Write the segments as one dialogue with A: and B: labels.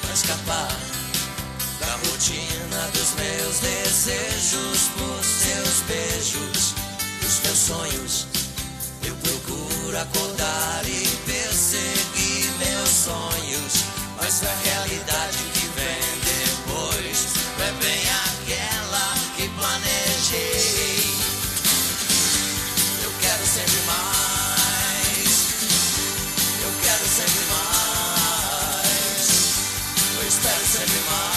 A: pra escapar da rotina dos meus desejos, por seus beijos, dos meus sonhos. Eu procuro acordar e perseguir meus sonhos, mas a realidade que vem depois não é bem aquela que planejei. Eu quero sempre mais.
B: I said my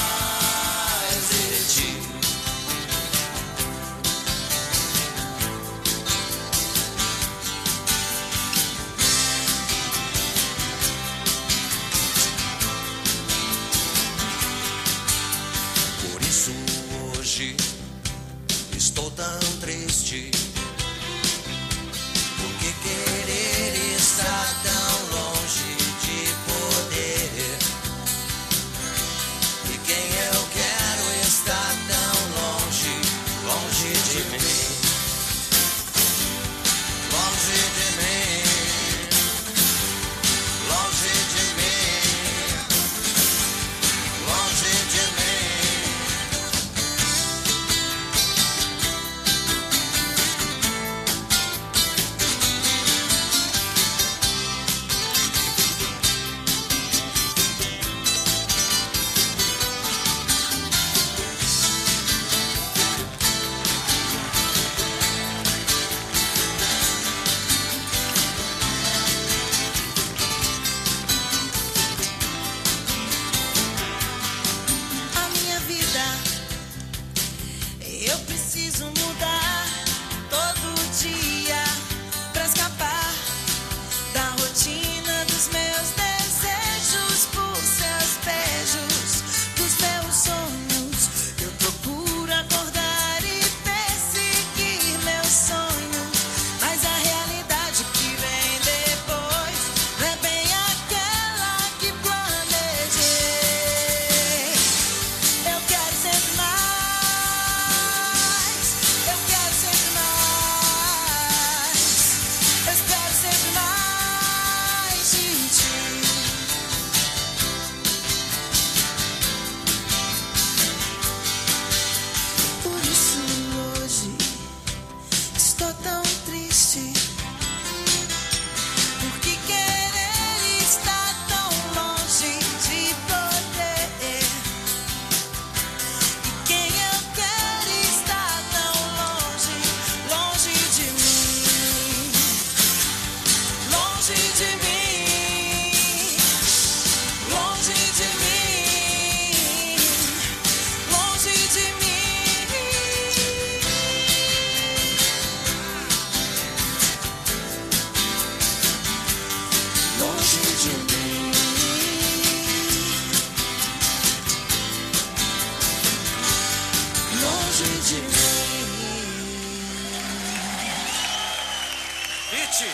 C: Vite.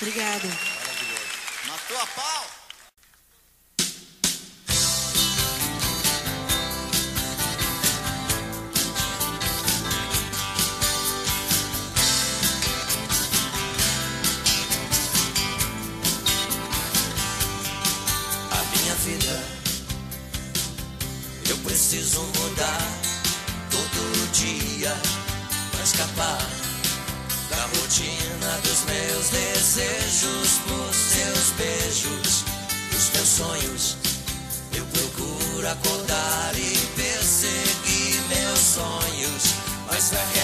B: Obrigada. Maravilhoso.
C: Matou a pau.
A: A minha vida eu preciso mudar todo dia para escapar rotina dos meus desejos, dos seus beijos, dos meus sonhos. Eu procuro acordar e perseguir meus sonhos, mas na realidade.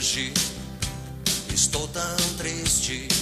A: hoje Estou tão triste.